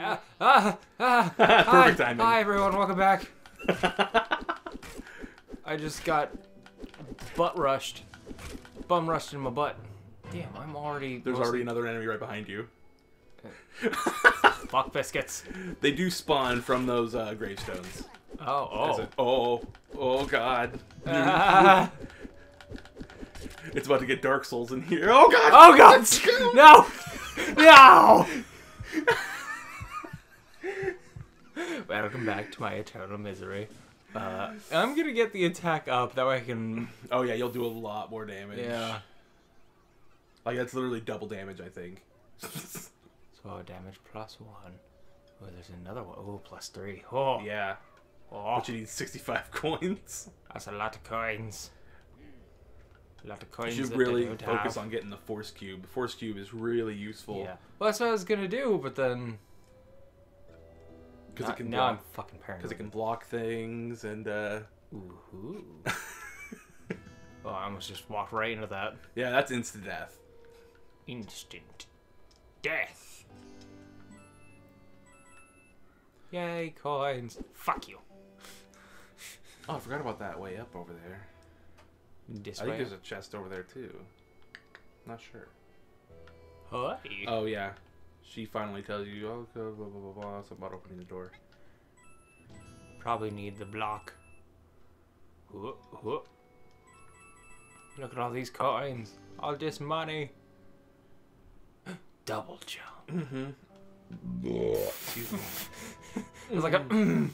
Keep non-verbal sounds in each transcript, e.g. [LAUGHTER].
Ah, ah, ah, [LAUGHS] hi, timing. Hi, everyone. Welcome back. [LAUGHS] I just got butt rushed. Bum rushed in my butt. Damn, I'm already. There's mostly- already another enemy right behind you. Fuck biscuits. [LAUGHS] They do spawn from those uh, gravestones. Oh, oh. a- oh, oh god. It's about to get Dark Souls in here. Oh god! oh, God. No. No. Welcome back to my eternal misery. Uh, I'm gonna get the attack up. That way I can. Oh yeah, you'll do a lot more damage. Yeah. Like that's literally double damage, I think. [LAUGHS] So damage plus one. Oh, there's another one. Oh, plus three. Oh, yeah. oh, But you need 65 [LAUGHS] coins. that's a lot of coins. A lot of coins. You should really focus have. on getting the Force Cube. The Force Cube is really useful. Yeah. Well, that's what I was gonna do, but then Because now, it can now I'm fucking paranoid. because it can block things and uh Ooh. [LAUGHS] oh, I almost just walked right into that. yeah, that's instant death. Instant death. Yay, coins. Fuck you. Oh, I forgot about that way up over there. This I think there's a chest over there too. Not sure. Hi. Oh yeah. She finally tells you, oh, okay, blah blah blah blah. Something about opening the door. Probably need the block. Whoop, whoop. Look at all these coins. All this money. [GASPS] Double jump. Excuse me. It was like a. mm.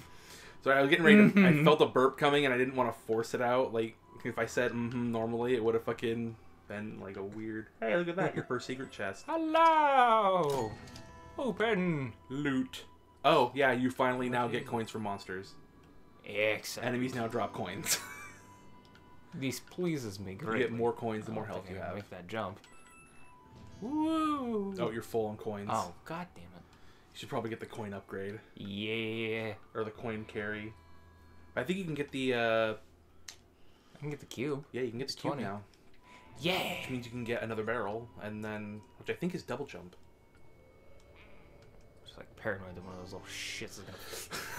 Sorry, I was getting ready. To, I felt a burp coming, and I didn't want to force it out. Like if I said mm-hmm normally, it would have fucking been like a weird. Hey, look at that! Your first secret chest. [LAUGHS] Hello. Open. Loot. Oh yeah, you finally now get coins from monsters. Excellent. Enemies now drop coins. [LAUGHS] This pleases me you greatly. get more coins the more health you have. Make that jump. Woo. Oh, you're full on coins. Oh, god damn it. You should probably get the coin upgrade Yeah. or the coin carry. I think you can get the. uh I can get the cube. Yeah, you can get It's the cube 20. now. Yeah. Which means you can get another barrel, and then which I think is double jump. Just like paranoid that one of those little shits is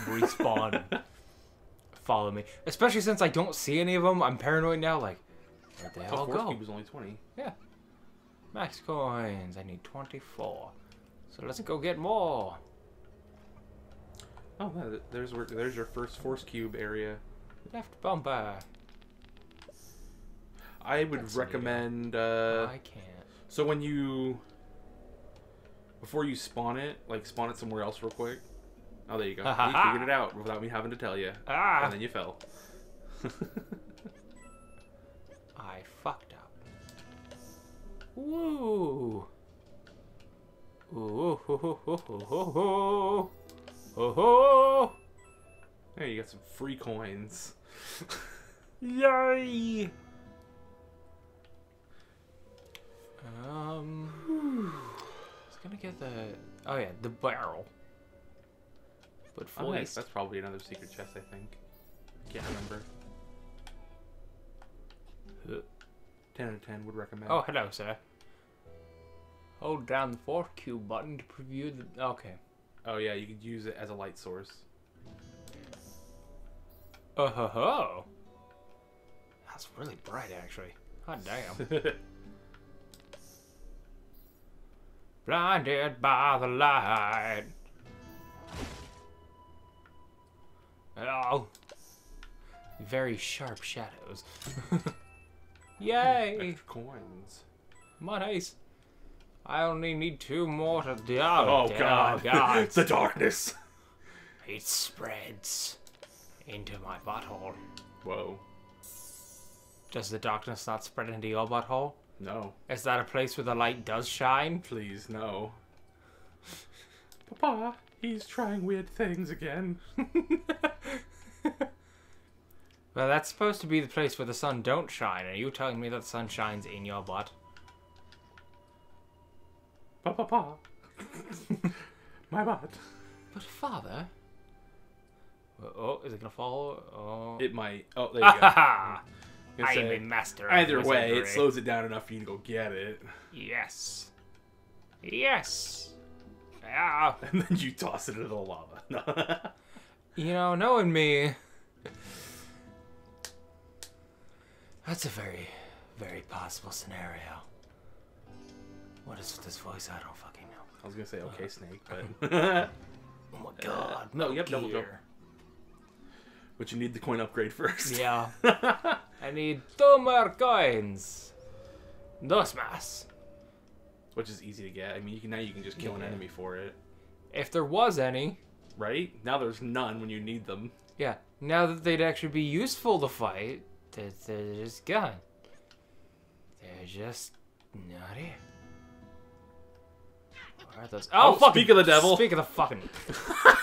gonna respawn and [LAUGHS] follow me. Especially since I don't see any of them. I'm paranoid now. Like, where'd they all go? was only twenty. Yeah. Max coins. I need 24. So let's go get more. Oh, there's where there's your first force cube area. Left bumper. I would That's recommend. Uh, I can't. so when you before you spawn it, like spawn it somewhere else real quick. Oh, there you go. [LAUGHS] You figured it out without me having to tell you, Ah! and then you fell. [LAUGHS] I fucked up. Woo! Ooh, ho, ho, ho, ho, ho, ho. Ho, ho. Hey, you got some free coins. [LAUGHS] Yay! Um, I was gonna get the oh yeah the barrel, but Oh, nice. That's probably another secret chest, I think. I Can't remember. Huh. Ten out of ten would recommend. Oh hello sir. Hold down the force cube button to preview the okay. Oh yeah, you could use it as a light source. Oh ho ho! That's really bright actually. God damn. [LAUGHS] Blinded by the light. Oh. Very sharp shadows. [LAUGHS] Yay! Extra coins. Monies. I only need two more to do. Oh, god. Oh [LAUGHS] god. the darkness. it spreads into my butthole. Whoa. Does the darkness not spread into your butthole? No. Is that a place where the light does shine? Please, no. Papa, he's trying weird things again. [LAUGHS] Well, that's supposed to be the place where the sun don't shine. Are you telling me that the sun shines in your butt? Papa. [LAUGHS] My butt. But father. Oh, is it gonna fall? Oh. It might. Oh, there you go. [LAUGHS] I Gonna am a master. of Either way, it slows it down enough for you to go get it. Yes. Yes. Ah, [LAUGHS] and then you toss it into the lava. [LAUGHS] You know, knowing me, that's a very, very possible scenario. What is with this voice? I don't fucking know. I was gonna say okay, snake, but [LAUGHS] Oh my god. no, no, yep, double jump. but you need the coin upgrade first. Yeah. I need two more coins. Dos más. which is easy to get. I mean, you can now you can just kill an enemy for it, If there was any, right? Now there's none when you need them. yeah. Now that they'd actually be useful to fight, they're, they're just gone. They're just not here. Where are those? Oh, Oh, fucking, speak of the devil. Speak of the fucking. [LAUGHS]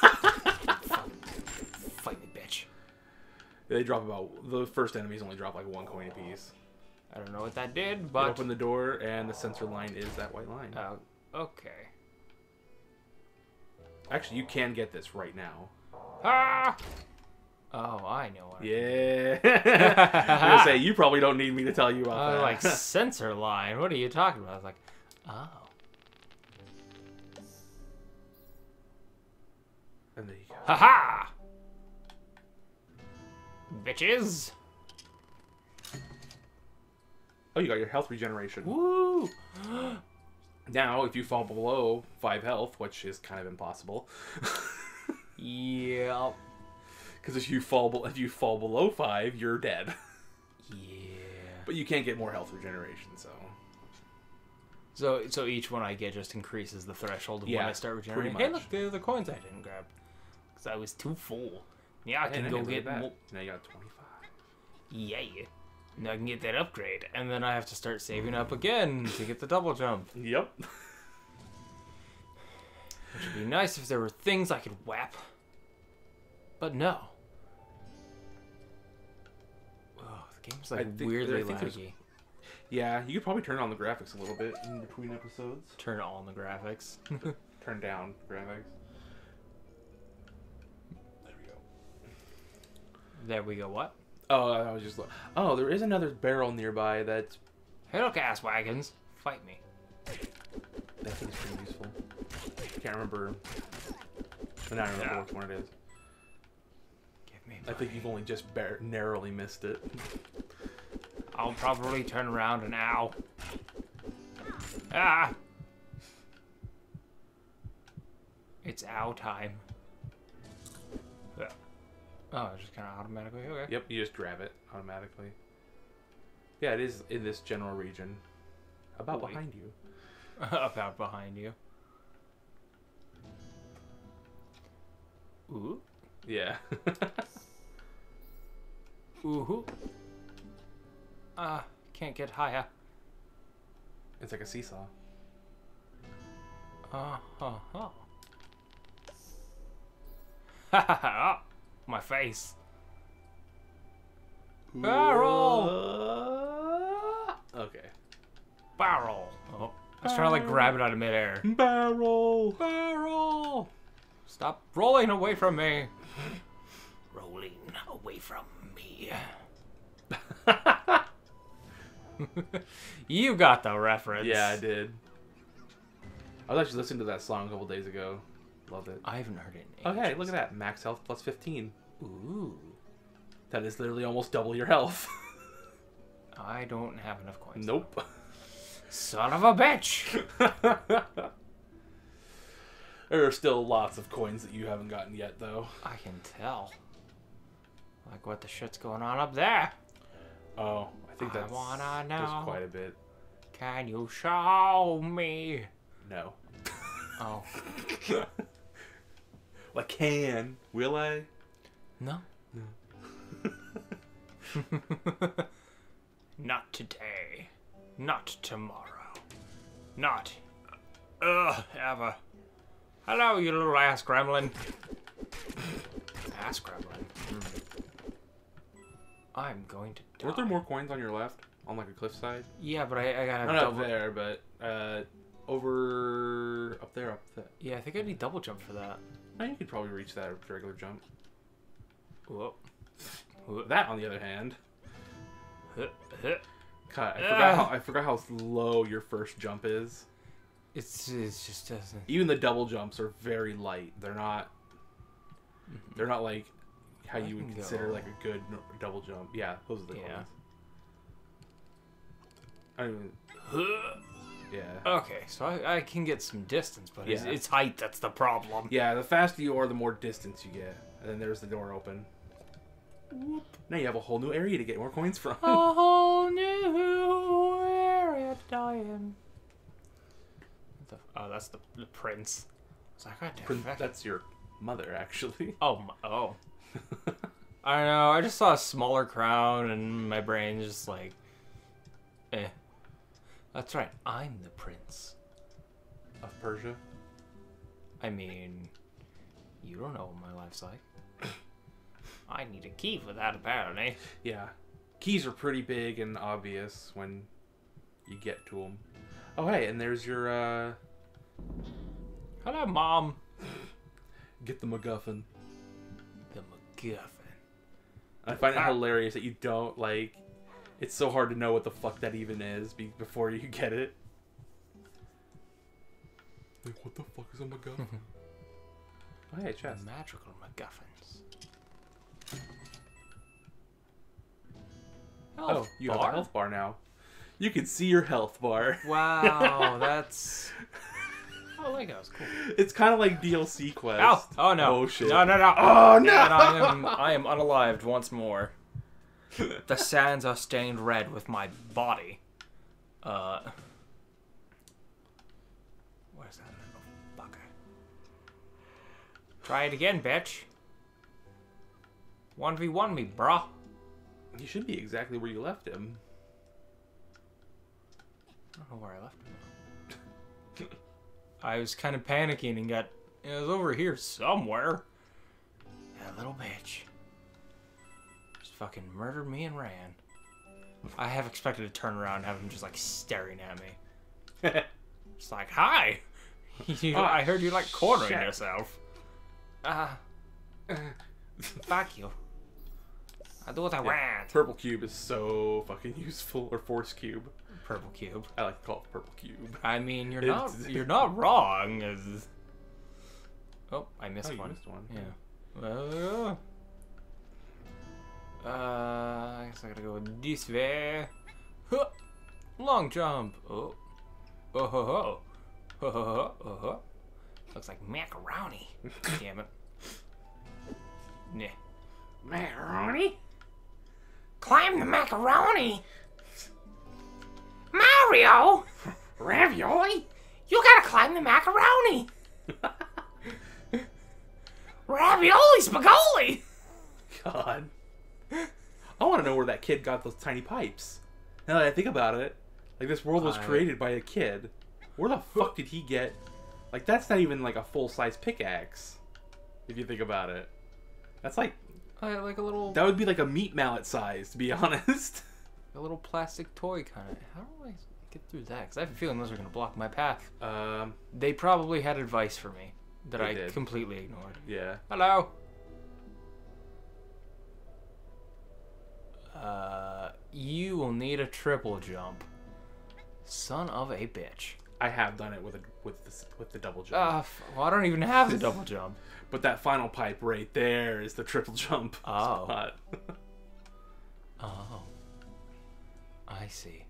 They drop about the first enemies only drop like one coin apiece. I don't know what that did, You but. open the door and the sensor line is that white line. Oh, okay. Actually, you can get this right now. Ah! Oh, I know what. Yeah. [LAUGHS] I'm gonna say you probably don't need me to tell you about Uh, that. like [LAUGHS] sensor line. What are you talking about? I was like, oh. and there you go. Haha! Bitches! Oh, you got your health regeneration. Woo! [GASPS] Now, if you fall below five health, which is kind of impossible, yeah. because if you fall if you fall below five, you're dead. [LAUGHS] Yeah. But you can't get more health regeneration, so So, so each one I get just increases the threshold of when I start pretty regenerating. Hey, look, the, the coins I didn't grab. Because I was too full. Yeah, I can go get that. more. Now you got twenty-five. Yeah. Now I can get that upgrade. And then I have to start saving up again to get the double jump. Yep. Which would be nice if there were things I could whap. But no. Oh, the game's like think- weirdly I laggy. Yeah, you could probably turn on the graphics a little bit in between episodes. Turn on the graphics. [LAUGHS] Turn down graphics. There we go. What? Oh, I was just. Oh, there is another barrel nearby that Hey, look, ass wagons. Fight me. I think is pretty useful. Can't remember. But now I remember Yeah. which one it is. Give me. I think you've only just narrowly missed it. I'll probably turn around and ow. Ah! It's ow time. Oh, it just kind of automatically. Okay. Yep, you just grab it automatically. Yeah, it is in this general region. About behind you. [LAUGHS] About behind you. Ooh. Yeah. [LAUGHS] Ooh. Ah, can't get higher. it's like a seesaw. Uh huh. huh. [LAUGHS] Ha ha ha! My face. Barrel! Okay. Barrel. Oh, I was trying to like grab it out of midair. Barrel! Barrel. Stop rolling away from me. rolling away from me. [LAUGHS] you got the reference. Yeah, I did. I was actually listening to that song a couple days ago. Loved it. I haven't heard it. In Okay, look at that. Max health plus 15. Ooh. That is literally almost double your health. [LAUGHS] I don't have enough coins. nope. Son of a bitch. [LAUGHS] there are still lots of coins that you haven't gotten yet, though. I can tell. Like what the shit's going on up there. Oh, I think that's. I that's wanna there's know. quite a bit. Can you show me? No. Oh, [LAUGHS] I can. Will I? no. [LAUGHS] Not today. Not tomorrow. Not. Ugh, ever. Hello, you little ass gremlin. Ass gremlin. Hmm. I'm going to die. Weren't there more coins on your left? On like a cliffside? Yeah, but I, I gotta Not up there, but uh, over up there, up there. Yeah, I think I need double jump for that. Oh, you could probably reach that with regular jump. Whoa. That, on the other hand. God, I forgot ah. how I forgot how low your first jump is. It's it just doesn't. Even the double jumps are very light. They're not. Mm-hmm. They're not like how you would consider like a good double jump. Yeah, those are the Yeah. ones. I don't even. Yeah. Okay, so I, I can get some distance, but it's, Yeah. it's height that's the problem. Yeah, the faster you are, the more distance you get. And then there's the door open. Now you have a whole new area to get more coins from. A [LAUGHS] whole new area to die in. The- oh, that's the, the prince. It's like, God damn, Prin- That's your mother, actually. [LAUGHS] Oh, my, oh. [LAUGHS] I don't know. I just saw a smaller crown, and my brain just like. That's right. I'm the prince. of Persia. I mean, you don't know what my life's like. [COUGHS] I need a key for that, apparently. Yeah. Keys are pretty big and obvious when you get to them. Oh, hey, and there's your, uh, Hello, Mom. get the MacGuffin. The MacGuffin. I find it Ah. hilarious that you don't, like, it's so hard to know what the fuck that even is be- before you [LAUGHS] get it. Like, what the fuck is a MacGuffin? [LAUGHS] oh, hey, chest. Magical MacGuffins. Oh, Health you have a health bar now. You can see your health bar. [LAUGHS] Wow, that's. Oh, Legos, cool. It's kind of like DLC quest. Ow! Oh no! Oh shit! No, no, no! Oh no! And I am, I am unalived once more. The sands are stained red with my body. Uh. Where's that little fucker? Try it again, bitch. 1v1 me, brah. He should be exactly where you left him. I don't know where I left him. [LAUGHS] I was kind of panicking and got. It was over here somewhere. That little bitch. Fucking murdered me and ran. I have expected to turn around and have him just like staring at me. [LAUGHS] it's like, hi! [LAUGHS] You- Oh, I heard you like cornering shit. yourself. Ah. fuck you. I do what I want. Purple cube is so fucking useful, or force cube. Purple cube. I like to call it purple cube. I mean, you're [LAUGHS] not you're not wrong. Oh, I missed Oh, one. missed one. Yeah. Well, uh, I guess I gotta go this way. Huh. Long jump. Oh. Oh ho ho. Ho ho ho. Oh ho. Looks like macaroni. [LAUGHS] Damn it. Nah. Macaroni? Climb the macaroni! Mario! [LAUGHS] Ravioli? You gotta climb the macaroni! [LAUGHS] Ravioli spagoli! God. I want to know where that kid got those tiny pipes. Now that I think about it, like this world was I- created by a kid. Where the fuck did he get? Like that's not even like a full size pickaxe. If you think about it, that's like Uh, like a little, that would be like a meat mallet size, to be [LAUGHS] honest. a little plastic toy kind of. How do I get through that? Because I have a feeling those are gonna block my path. Um, They probably had advice for me that I did. completely ignored. yeah. Hello. Uh, you will need a triple jump. Son of a bitch. I have done it with a with the with the double jump. Uh, well, I don't even have the double jump. [LAUGHS] but that final pipe right there is the triple jump [LAUGHS] Oh. spot. [LAUGHS] Oh. I see.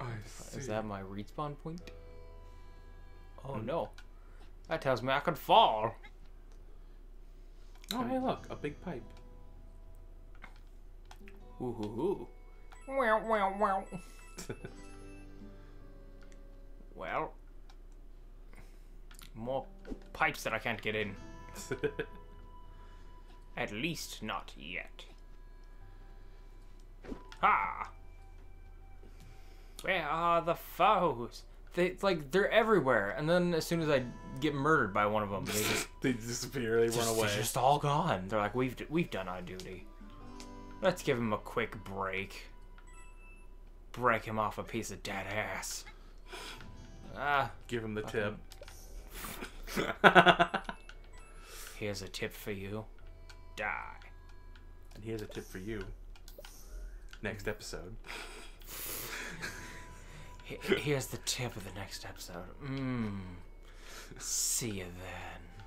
I see. Is that my respawn point? Oh Hmm. no. That tells me I could fall. Oh, hey, look, a big pipe. Ooh, ooh, ooh. Wow, wow, wow. [LAUGHS] Well, more pipes that I can't get in. [LAUGHS] At least not yet. Ha! Where are the foes? They it's like they're everywhere, and then as soon as I get murdered by one of them, they just [LAUGHS] they disappear. They just, run away. They're just all gone. They're like, we've we've done our duty. Let's give him a quick break. Break him off a piece of dead ass. Ah, Give him the tip. [LAUGHS] here's a tip for you. Die. and here's a tip for you. Next episode. Here's the tip of the next episode. Mmm. See you then.